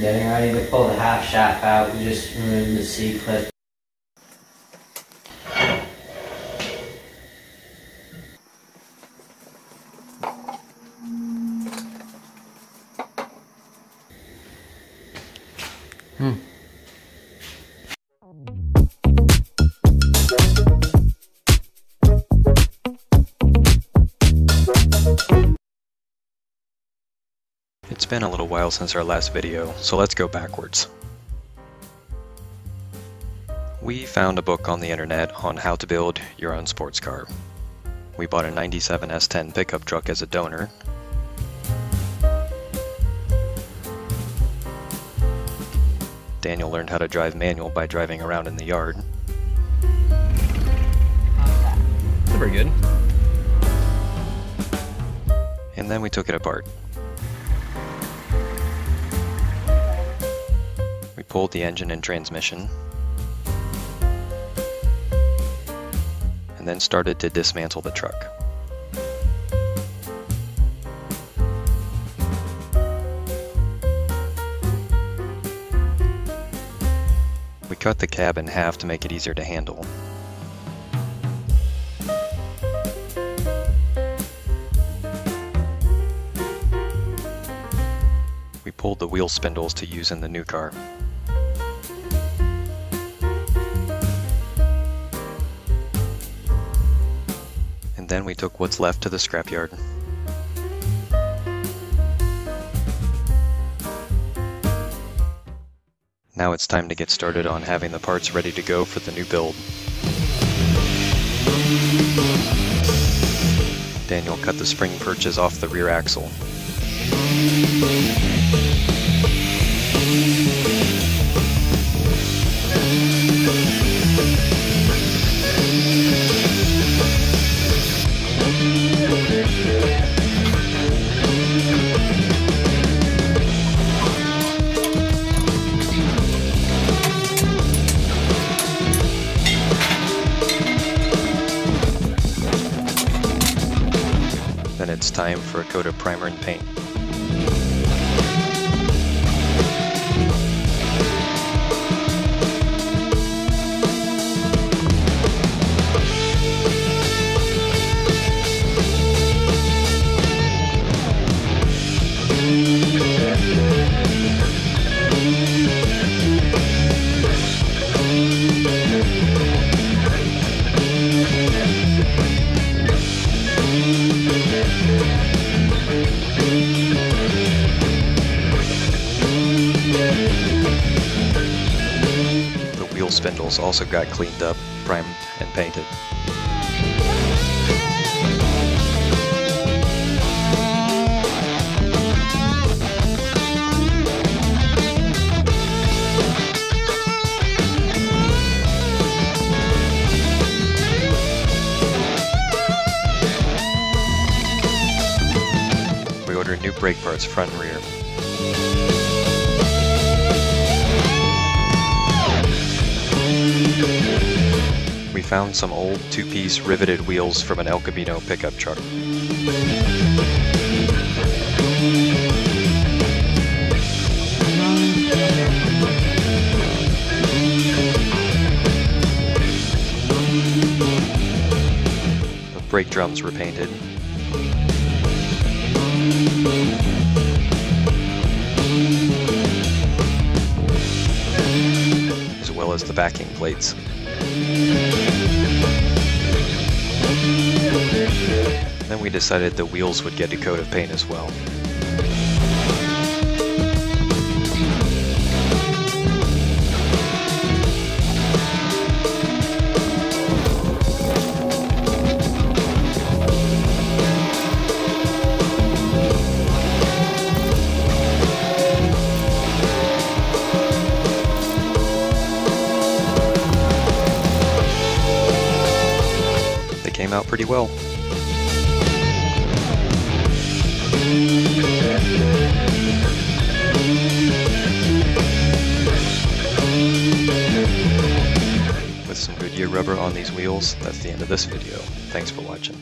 Getting ready to pull the half shaft out, we just removed the C-clip. It's been a little while since our last video, so let's go backwards. We found a book on the internet on how to build your own sports car. We bought a 97 S10 pickup truck as a donor. Daniel learned how to drive manual by driving around in the yard. Very good. And then we took it apart. Pulled the engine and transmission. And then started to dismantle the truck. We cut the cab in half to make it easier to handle. We pulled the wheel spindles to use in the new car. Then we took what's left to the scrapyard. Now it's time to get started on having the parts ready to go for the new build. Daniel cut the spring perches off the rear axle. Then it's time for a coat of primer and paint. The wheel spindles also got cleaned up, primed, and painted. New brake parts front and rear. We found some old two-piece riveted wheels from an El Camino pickup truck. The brake drums were painted. As well as the backing plates. Then we decided the wheels would get a coat of paint as well. Pretty well. With some Goodyear rubber on these wheels, that's the end of this video. Thanks for watching.